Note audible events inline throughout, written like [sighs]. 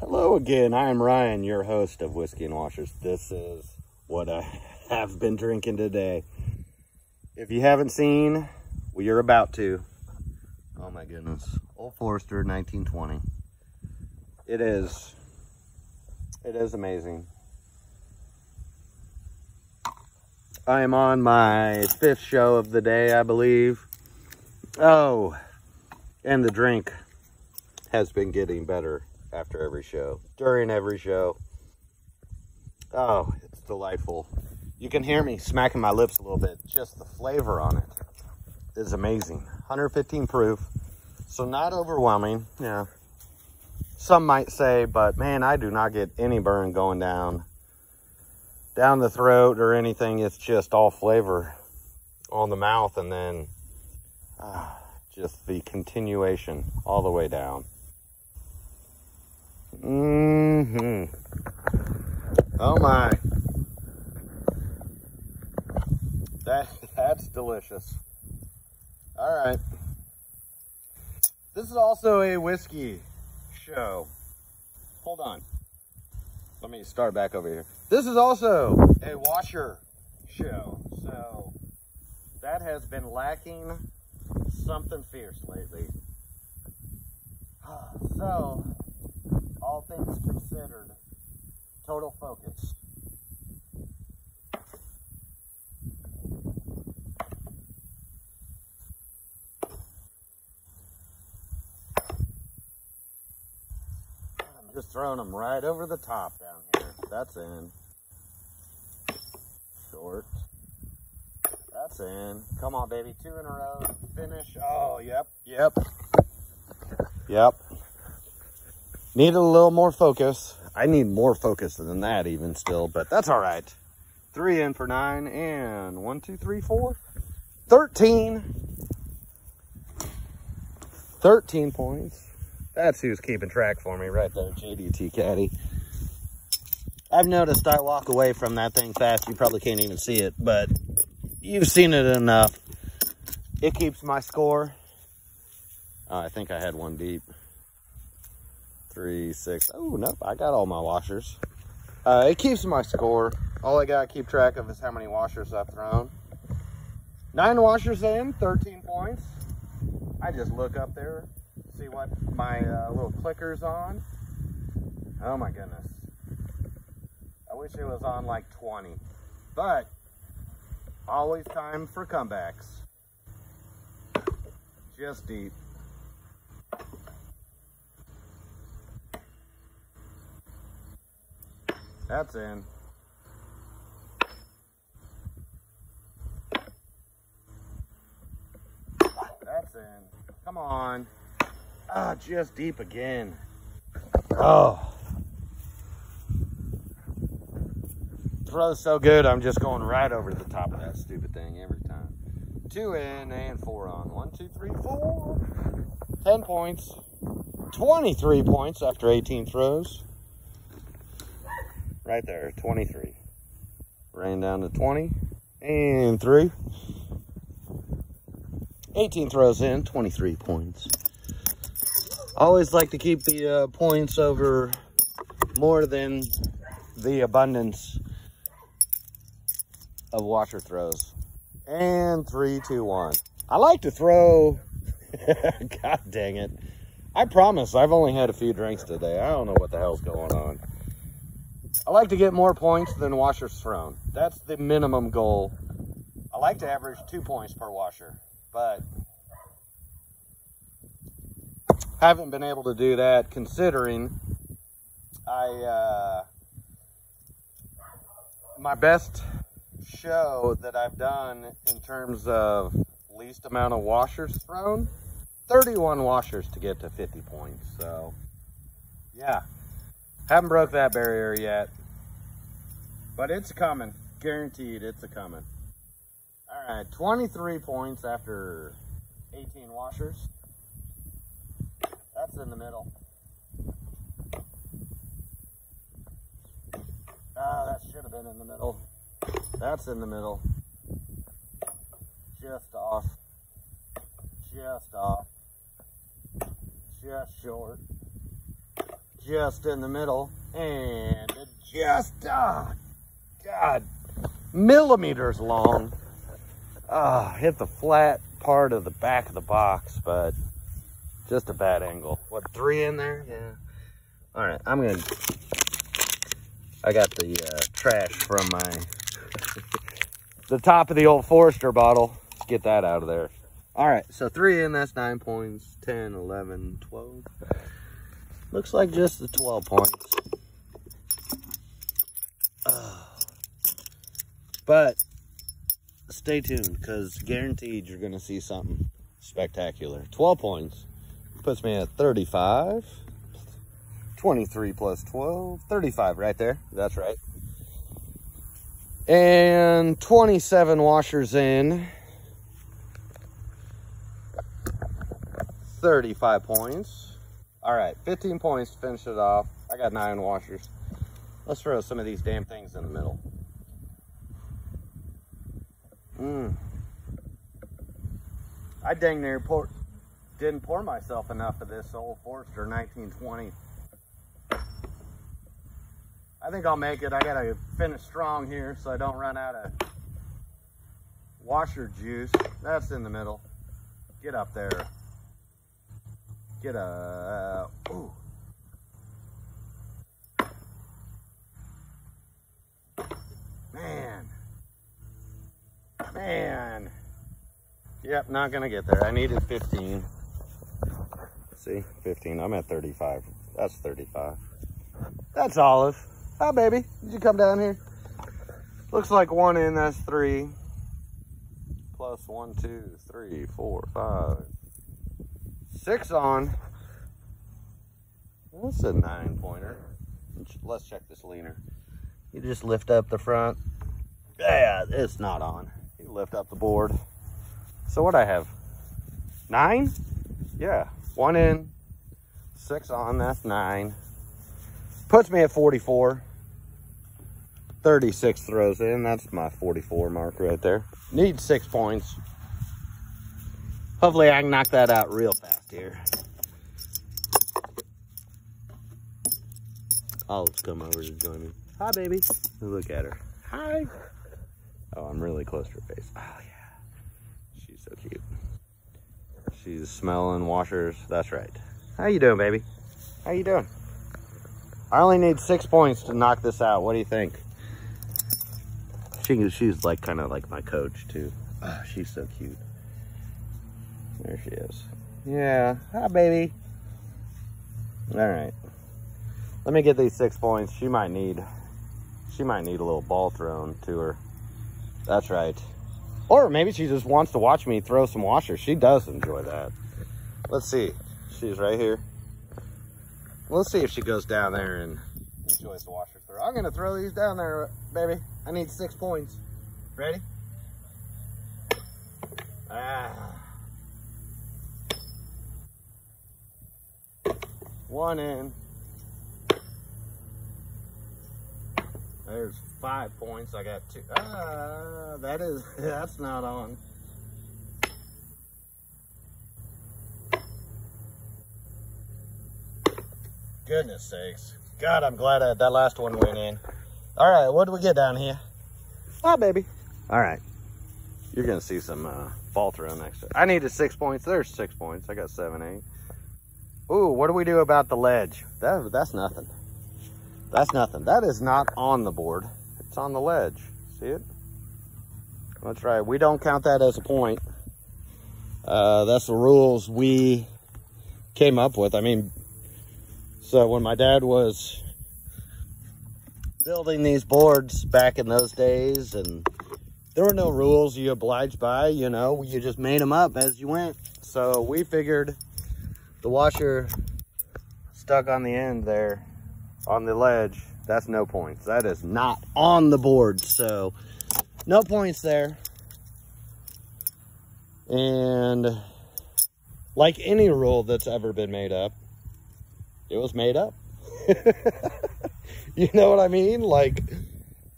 Hello again. I am Ryan, your host of Whiskey and Washers. This is what I [laughs] have been drinking today. If you haven't seen, well, you're about to. Oh my goodness. Old Forester 1920. It is, it is amazing. I am on my fifth show of the day, I believe. Oh, and the drink has been getting better after every show, during every show. Oh, it's delightful. You can hear me smacking my lips a little bit. Just the flavor on it is amazing. 115 proof, so not overwhelming. Yeah. Some might say, but man, I do not get any burn going down down the throat or anything. It's just all flavor on the mouth and then ah, just the continuation all the way down. Mm-hmm. Oh my. That [laughs] that's delicious. All right. This is also a whiskey show. Hold on. Let me start back over here. This is also a washer show. So that has been lacking something fierce lately. [sighs] So all things considered, total focus. I'm just throwing them right over the top down here. That's in. Short. That's in. Come on, baby. Two in a row. Finish. Oh, yep, yep. Yep. Need a little more focus. I need more focus than that even still, but that's all right. Three in for nine and one, two, three, four. 13. 13 points. That's who's keeping track for me right there, JDT Caddy. I've noticed I walk away from that thing fast. You probably can't even see it, but you've seen it enough. It keeps my score. Oh, I think I had one deep three, six. Oh, nope, I got all my washers. Uh, it keeps my score. All I gotta keep track of is how many washers I've thrown. Nine washers in, 13 points. I just look up there, see what my uh, little clicker's on. Oh my goodness. I wish it was on like 20, but always time for comebacks. Just deep. That's in. That's in. Come on. Ah, just deep again. Oh. Throw's so good, I'm just going right over the top of that stupid thing every time. Two in and four on. One, two, three, four. Ten points. 23 points after 18 throws right there, 23. Ran down to 20 and three. 18 throws in, 23 points. Always like to keep the uh, points over more than the abundance of washer throws. And three, two, one. I like to throw, [laughs] God dang it. I promise I've only had a few drinks today. I don't know what the hell's going on. I like to get more points than washers thrown. That's the minimum goal. I like to average two points per washer, but haven't been able to do that considering I uh, my best show that I've done in terms of least amount of washers thrown 31 washers to get to 50 points so yeah haven't broke that barrier yet. But it's coming. Guaranteed it's a coming. All right, 23 points after 18 washers. That's in the middle. Ah, that should have been in the middle. That's in the middle. Just off. Just off. Just short. Just in the middle and just, oh, God, millimeters long. Ah, hit the flat part of the back of the box, but just a bad angle. What, three in there? Yeah. All right, I'm gonna, I got the uh, trash from my, [laughs] the top of the old Forester bottle. Let's get that out of there. All right, so three in, that's nine points, 10, 11, 12. Looks like just the 12 points. Uh, but stay tuned because guaranteed you're going to see something spectacular. 12 points puts me at 35. 23 plus 12, 35 right there. That's right. And 27 washers in. 35 points. All right, 15 points to finish it off. I got nine washers. Let's throw some of these damn things in the middle. Mmm. I dang near pour, didn't pour myself enough of this old Forester 1920. I think I'll make it. I gotta finish strong here so I don't run out of washer juice. That's in the middle. Get up there. Get uh, ooh. Man. Man. Yep, not gonna get there. I needed 15. See, 15. I'm at 35. That's 35. That's Olive. Hi, baby. Did you come down here? Looks like one in, that's three. Plus one, two, three, four, five, Six on. That's a nine pointer. Let's check this leaner. You just lift up the front. Yeah, it's not on. You lift up the board. So what I have? Nine? Yeah, one in, six on, that's nine. Puts me at 44. 36 throws in, that's my 44 mark right there. Need six points. Hopefully I can knock that out real fast here. Olive's come over to join me. Hi, baby. Look at her. Hi. Oh, I'm really close to her face. Oh, yeah. She's so cute. She's smelling washers. That's right. How you doing, baby? How you doing? I only need six points to knock this out. What do you think? She, she's like kind of like my coach, too. Oh, she's so cute. There she is. Yeah. Hi, baby. All right. Let me get these six points. She might need, she might need a little ball thrown to her. That's right. Or maybe she just wants to watch me throw some washers. She does enjoy that. Let's see. She's right here. Let's see if she goes down there and enjoys the washer throw. I'm going to throw these down there, baby. I need six points. Ready? Ah. One in. There's five points. I got two. Ah, that is, [laughs] that's not on. Goodness sakes. God, I'm glad I, that last one went in. All right, what do we get down here? Hi, baby. All right. You're going to see some uh, fall through next. I needed six points. There's six points. I got seven, eight. Ooh, what do we do about the ledge? That, that's nothing. That's nothing. That is not on the board. It's on the ledge. See it? That's right. We don't count that as a point. Uh, that's the rules we came up with. I mean, so when my dad was building these boards back in those days and there were no rules you obliged by, you know, you just made them up as you went. So we figured the washer stuck on the end there on the ledge, that's no points. That is not on the board. So no points there. And like any rule that's ever been made up, it was made up. [laughs] you know what I mean? Like,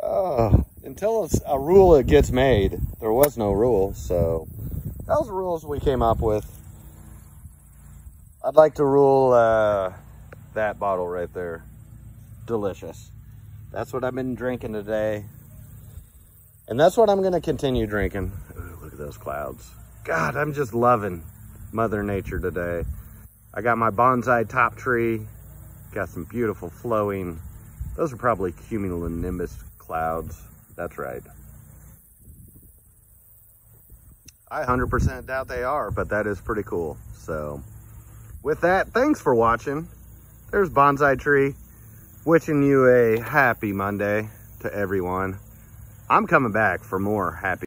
uh, until a rule gets made, there was no rule. So those rules we came up with. I'd like to rule uh, that bottle right there. Delicious. That's what I've been drinking today. And that's what I'm going to continue drinking. Ooh, look at those clouds. God, I'm just loving Mother Nature today. I got my bonsai top tree. Got some beautiful flowing. Those are probably cumulonimbus clouds. That's right. I 100% doubt they are, but that is pretty cool. So with that, thanks for watching. There's Bonsai Tree wishing you a happy Monday to everyone. I'm coming back for more happy